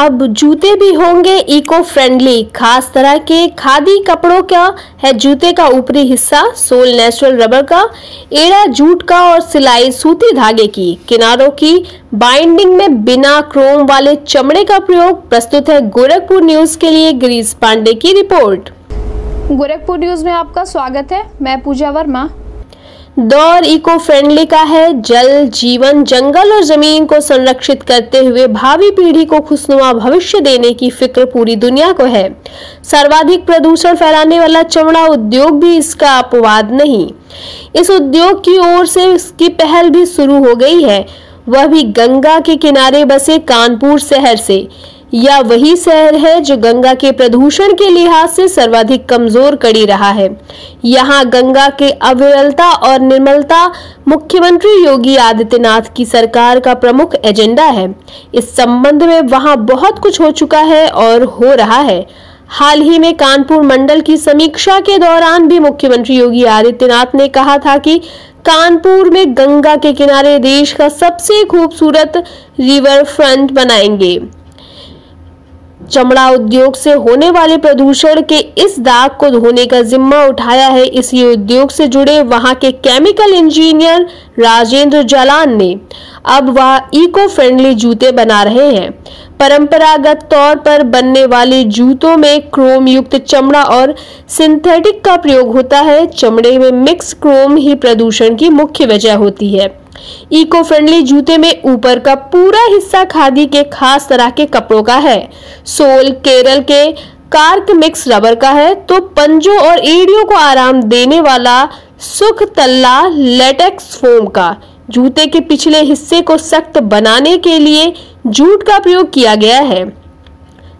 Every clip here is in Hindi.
अब जूते भी होंगे इको फ्रेंडली खास तरह के खादी कपड़ों का है जूते का ऊपरी हिस्सा, सोल नेचुरल रबर का, एड़ा जूट का और सिलाई सूती धागे की। किनारों की बाइंडिंग में बिना क्रोम वाले चमड़े का प्रयोग प्रस्तुत है गोरखपुर न्यूज़ के लिए गिरीश पांडे की रिपोर्ट। गोरखपुर न्यूज़ में आपका स्वागत है। मैं पूजा वर्मा। दौर इको फ्रेंडली का है। जल, जीवन, जंगल और ज़मीन को संरक्षित करते हुए भावी पीढ़ी को खुशनुमा भविष्य देने की फ़िक्र पूरी दुनिया को है। सर्वाधिक प्रदूषण फैलाने वाला चमड़ा उद्योग भी इसका अपवाद नहीं। इस उद्योग की ओर से इसकी पहल भी शुरू हो गई है। वह भी गंगा के किनारे बसे कानपुर शहर से। या वही शहर है जो गंगा के प्रदूषण के लिहाज से सर्वाधिक कमज़ोर कड़ी रहा है। यहाँ गंगा के अविरलता और निर्मलता मुख्यमंत्री योगी आदित्यनाथ की सरकार का प्रमुख एजेंडा है। इस संबंध में वहाँ बहुत कुछ हो चुका है और हो रहा है। हाल ही में कानपुर मंडल की समीक्षा के दौरान भी मुख्यमंत्री योगी आदित्यनाथ ने कहा था कि कानपुर में गंगा के किनारे देश का सबसे खूबसूरत रिवर फ्रंट बनाएँगे। चमड़ा उद्योग से होने वाले प्रदूषण के इस दाग को धोने का जिम्मा उठाया है। इसी उद्योग से जुड़े वहाँ के केमिकल इंजीनियर राजेंद्र जलान ने। अब वह इको फ्रेंडली जूते बना रहे हैं। परंपरागत तौर पर बनने वाले जूतों में क्रोम युक्त चमड़ा और सिंथेटिक का प्रयोग होता है। चमड़े में मिक्स क्रोम ही प्रदूषण की मुख्य वजह होती है। इको फ्रेंडली जूते में ऊपर का पूरा हिस्सा खादी के खास तरह के कपड़ों का है। सोल, केरल के कार्क मिक्स रबर का है तो पंजों और एड़ियों को आराम देने वाला सुख तल्ला लेटेक्स फोम का। जूते के पिछले हिस्से को सख्त बनाने के लिए जूट का प्रयोग किया गया है।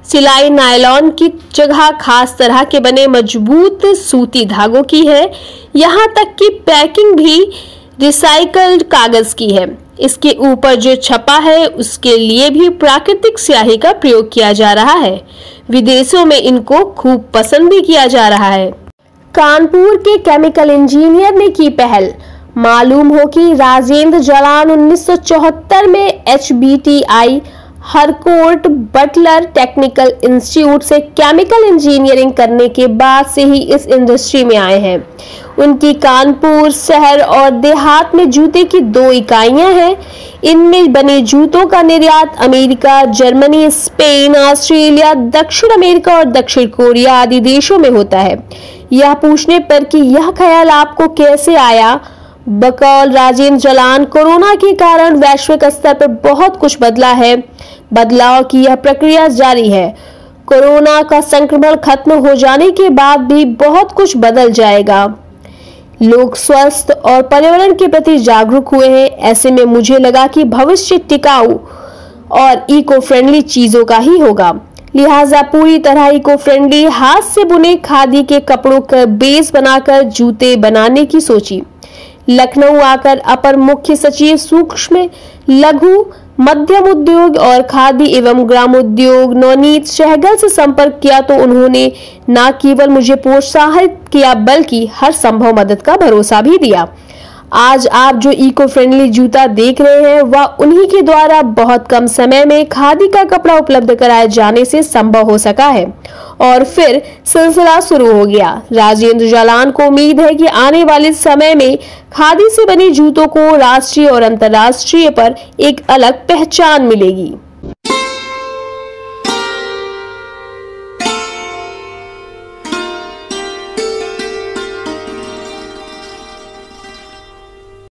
सिलाई नायलॉन की जगह खास तरह के बने मज़बूत सूती धागों की है। यहाँ तक कि पैकिंग भी रिसाइकल्ड कागज़ की है। इसके ऊपर जो छपा है, उसके लिए भी प्राकृतिक स्याही का प्रयोग किया जा रहा है। विदेशों में इनको खूब पसंद भी किया जा रहा है। कानपुर के केमिकल इंजीनियर ने की पहल। मालूम हो कि राजेंद्र जलान 1974 में H B Harcourt Butler technical institute से केमिकल इंजीनियरिंग करने के बाद से ही इस इंडस्ट्री में आए हैं। उनकी कानपुर शहर और देहात में जूते की दो इकाइयाँ हैं। इनमें बने जूतों का निर्यात अमेरिका, जर्मनी, स्पेन, ऑस्ट्रेलिया, दक्षिण अमेरिका और दक्षिण कोरिया आदि देशों में होता है। यह पूछने पर कि यह ख्याल आपको कैसे आया? बकौल राजेंद्र जलान, कोरोना के कारण वैश्विक स्तर पर बहुत कुछ बदला है। बदलाव की यह प्रक्रिया जारी है। कोरोना का संक्रमण खत्म हो जाने के बाद भी बहुत कुछ बदल जाएगा। लोग स्वस्थ और पर्यावरण के प्रति जागरूक हुए हैं। ऐसे में मुझे लगा कि भविष्य टिकाऊ और इको फ्रेंडली चीज़ों का ही होगा। लिहाजा पूरी तरह इको फ्रेंडली हाथ से बुने खादी के कपड़ों का बेस बनाकर जूते बनाने की सोची। लखनऊ आकर अपर मुख्य सचिव सूक्ष्म, लघु, मध्यम उद्योग और खादी एवं ग्राम उद्योग नवनीत सहगल से संपर्क किया तो उन्होंने न केवल मुझे प्रोत्साहित किया, बल्कि हर संभव मदद का भरोसा भी दिया। आज आप जो इको फ्रेंडली जूता देख रहे हैं, वह उन्हीं के द्वारा बहुत कम समय में खादी का कपड़ा उपलब्ध कराए जाने से संभव हो सका है। और फिर सिलसिला शुरू हो गया। राजेंद्र जालान को उम्मीद है कि आने वाले समय में खादी से बने जूतों को राष्ट्रीय और अंतर्राष्ट्रीय पर एक अलग पहचान मिलेगी।